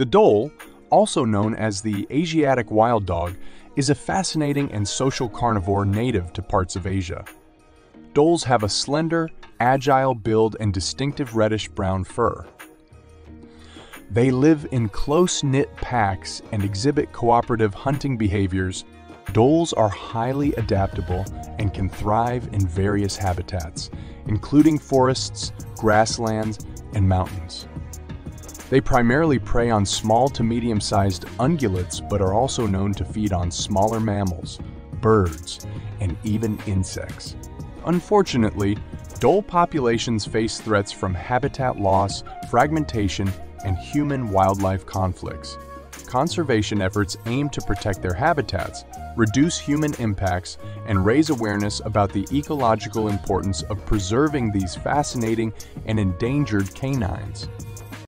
The dhole, also known as the Asiatic wild dog, is a fascinating and social carnivore native to parts of Asia. Dholes have a slender, agile build and distinctive reddish-brown fur. They live in close-knit packs and exhibit cooperative hunting behaviors. Dholes are highly adaptable and can thrive in various habitats, including forests, grasslands, and mountains. They primarily prey on small to medium-sized ungulates but are also known to feed on smaller mammals, birds, and even insects. Unfortunately, dhole populations face threats from habitat loss, fragmentation, and human-wildlife conflicts. Conservation efforts aim to protect their habitats, reduce human impacts, and raise awareness about the ecological importance of preserving these fascinating and endangered canines.